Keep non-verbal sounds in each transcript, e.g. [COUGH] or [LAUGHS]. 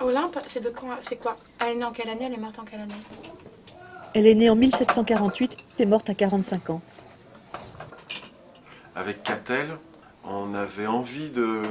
Olympe, c'est de quand C'est quoi? Elle est née en quelle année? Elle est morte en quelle année? Elle est née en 1748 et morte à 45 ans. Avec Catel, on avait envie de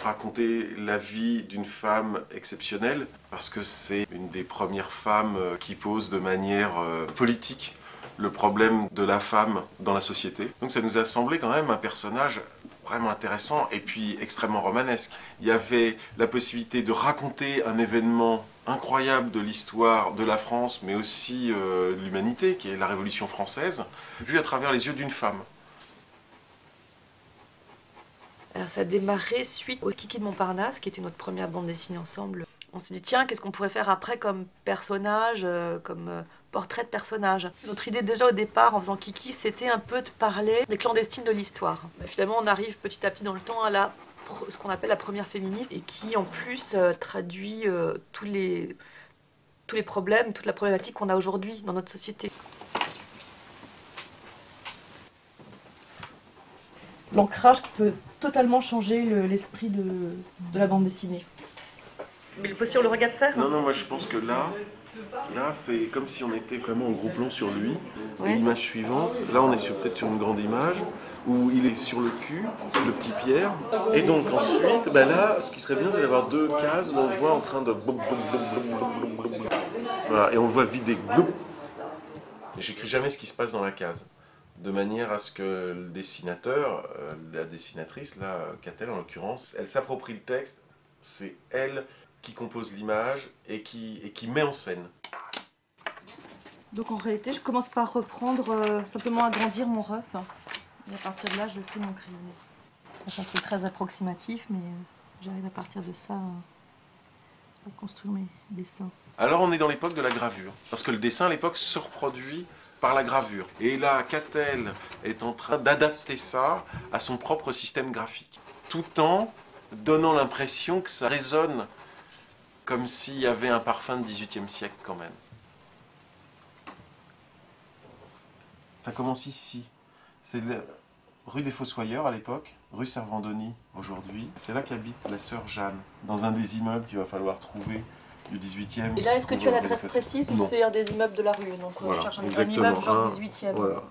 raconter la vie d'une femme exceptionnelle parce que c'est une des premières femmes euh, qui pose de manière euh, politique le problème de la femme dans la société. Donc ça nous a semblé quand même un personnage vraiment intéressant et puis extrêmement romanesque. Il y avait la possibilité de raconter un événement incroyable de l'histoire de la France, mais aussi euh, de l'humanité, qui est la Révolution française, vu à travers les yeux d'une femme. Alors ça a démarré suite au Kiki de Montparnasse, qui était notre première bande dessinée ensemble. On s'est dit, tiens, qu'est-ce qu'on pourrait faire après comme personnage, euh, comme euh, portrait de personnage Notre idée déjà au départ, en faisant Kiki, c'était un peu de parler des clandestines de l'histoire. Finalement, on arrive petit à petit dans le temps à la, ce qu'on appelle la première féministe, et qui en plus euh, traduit tous, les, tous les problèmes, toute la problématique qu'on a aujourd'hui dans notre société. L'ancrage peut totalement changer l'esprit de, la bande dessinée. Mais le possible le regard de faire Non, non, moi je pense que là, là c'est comme si on était vraiment en gros plan sur lui. L'image suivante, là on est peut-être sur une grande image où il est sur le cul, le petit Pierre. Et donc ensuite, bah là, ce qui serait bien, c'est d'avoir deux cases où on le voit en train de. Voilà, et on le voit vider. J'écris jamais ce qui se passe dans la case de manière à ce que le dessinateur, euh, la dessinatrice, là, Catel en l'occurrence, elle s'approprie le texte, c'est elle qui compose l'image et qui, et qui met en scène. Donc en réalité, je commence par reprendre, euh, simplement agrandir mon ref. Et à partir de là, je fais mon crayonné. C'est un truc très approximatif, mais euh, j'arrive à partir de ça à construire mes dessins. Alors on est dans l'époque de la gravure, parce que le dessin à l'époque se reproduit par la gravure. Et là, Catel est en train d'adapter ça à son propre système graphique, tout en donnant l'impression que ça résonne comme s'il y avait un parfum de 18e siècle quand même. Ça commence ici. C'est rue des Fossoyeurs à l'époque, rue Servandoni aujourd'hui. C'est là qu'habite la sœur Jeanne, dans un des immeubles qu'il va falloir trouver du 18e. Et là, est-ce que tu as l'adresse précise ou c'est un des immeubles de la rue Donc on cherche un, immeuble genre 18e. Voilà,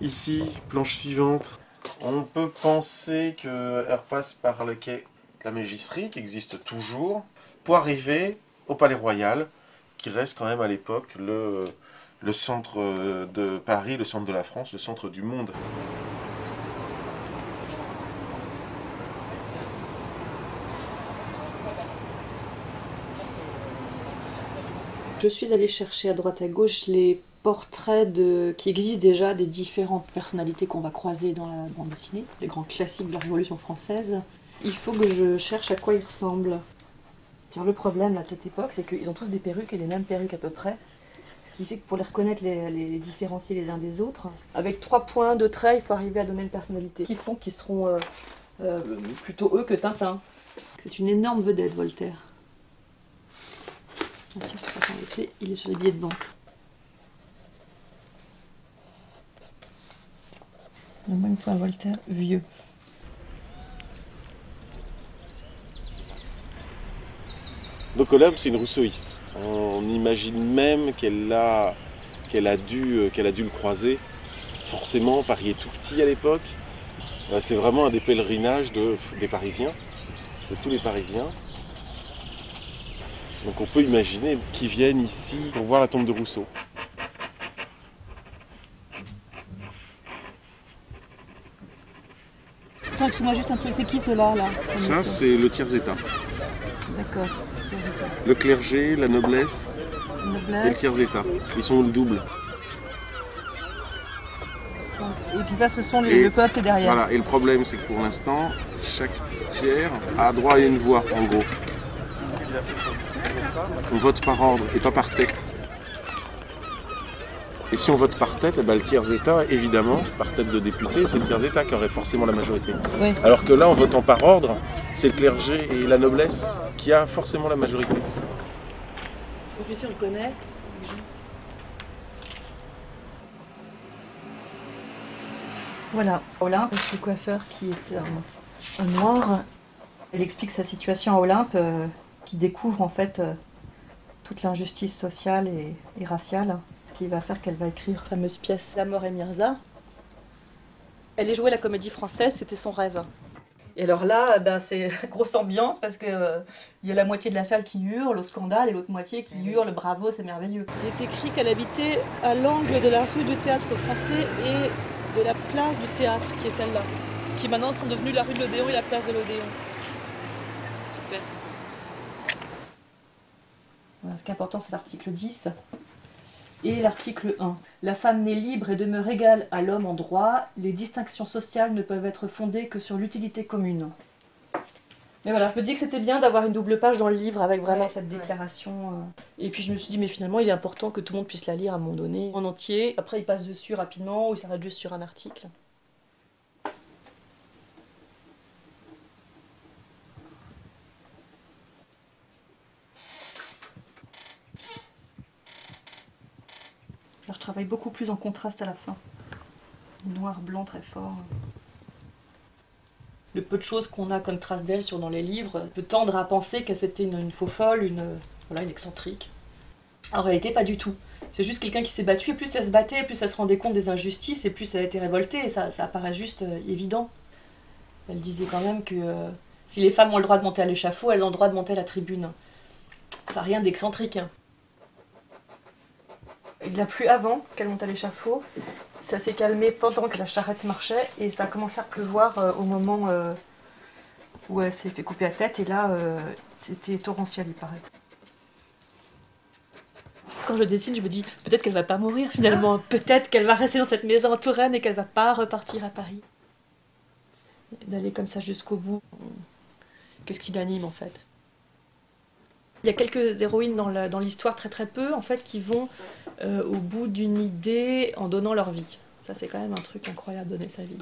Ici, planche suivante. On peut penser qu'elle repasse par le quai la Mégisserie, qui existe toujours, pour arriver au Palais Royal, qui reste quand même à l'époque le, centre de Paris, le centre de la France, le centre du monde. Je suis allée chercher à droite à gauche les portraits qui existent déjà des différentes personnalités qu'on va croiser dans la bande dessinée, les grands classiques de la Révolution française. Il faut que je cherche à quoi ils ressemblent. Car le problème là, de cette époque, c'est qu'ils ont tous des perruques et les mêmes perruques à peu près. Ce qui fait que pour les reconnaître, les, différencier les uns des autres, avec trois points de trait, il faut arriver à donner une personnalité qui font qu'ils seront euh, euh, plutôt eux que Tintin. C'est une énorme vedette, Voltaire il est sur les billets de banque. Le même point Voltaire, vieux. Donc Olympe, c'est une rousseauiste. On imagine même qu'elle a, qu'elle a, dû, euh, qu'elle a dû le croiser. Forcément, Paris est tout petit à l'époque. Euh, c'est vraiment un des pèlerinages de, des Parisiens, de tous les Parisiens. Donc on peut imaginer qu'ils viennent ici pour voir la tombe de Rousseau. Attends, moi juste un truc, c'est qui cela là? Ça c'est le tiers-état. D'accord. Le clergé, la noblesse, et le tiers-état. Ils sont le double. Et puis ça, ce sont les, le peuple derrière. Voilà, et le problème, c'est que pour l'instant, chaque tiers a droit à une voix, en gros. On vote par ordre et pas par tête. Et si on vote par tête, eh ben, le tiers-État, évidemment, par tête de député, c'est le tiers-État qui aurait forcément la majorité. Alors que là, en votant par ordre, c'est le clergé et la noblesse qui a forcément la majorité. Connaît. Voilà, voilà, le coiffeur qui est en noir Elle explique sa situation à Olympe, euh, qui découvre en fait euh, toute l'injustice sociale et, et raciale, ce qui va faire qu'elle va écrire la fameuse pièce L'amour et Mirza. Elle est jouée à la comédie française, c'était son rêve. Et alors là, ben, c'est [LAUGHS] grosse ambiance parce que euh, il y a la moitié de la salle qui hurle au scandale et l'autre moitié qui hurle bravo, c'est merveilleux. Il est écrit qu'elle habitait à l'angle de la rue du théâtre français et de la place du théâtre, qui est celle-là, qui maintenant sont devenues la rue de l'Odéon et la place de l'Odéon. Super. Voilà, ce qui est important, c'est l'article 10 et l'article 1. La femme n'est libre et demeure égale à l'homme en droit. Les distinctions sociales ne peuvent être fondées que sur l'utilité commune. Mais voilà, je me dis que c'était bien d'avoir une double page dans le livre avec vraiment Ouais, cette déclaration. euh. Et puis je me suis dit, mais finalement, il est important que tout le monde puisse la lire à un moment donné, en entier. Après, il passe dessus rapidement ou il s'arrête juste sur un article. Alors, je beaucoup plus en contraste à la fin. Noir, blanc très fort. Le peu de choses qu'on a comme trace d'elle sur dans les livres peut tendre à penser que c'était une, faux folle, une, voilà, une excentrique. En réalité, pas du tout. C'est juste quelqu'un qui s'est battu, et plus elle se battait, plus elle se rendait compte des injustices, et plus elle a été révoltée, ça, apparaît juste euh, évident. Elle disait quand même que euh, si les femmes ont le droit de monter à l'échafaud, elles ont le droit de monter à la tribune. Ça n'a rien d'excentrique. hein. Il a plu avant qu'elle monte à l'échafaud, ça s'est calmé pendant que la charrette marchait, et ça a commencé à pleuvoir euh, au moment euh, où elle s'est fait couper la tête, et là, euh, c'était torrentiel, il paraît. Quand je dessine, je me dis peut-être qu'elle va pas mourir finalement, peut-être qu'elle va rester dans cette maison en Touraine et qu'elle va pas repartir à Paris. D'aller comme ça jusqu'au bout, qu'est-ce qui l'anime en fait? Il y a quelques héroïnes dans l'histoire, très très peu en fait, qui vont euh, au bout d'une idée en donnant leur vie. Ça c'est quand même un truc incroyable, donner sa vie.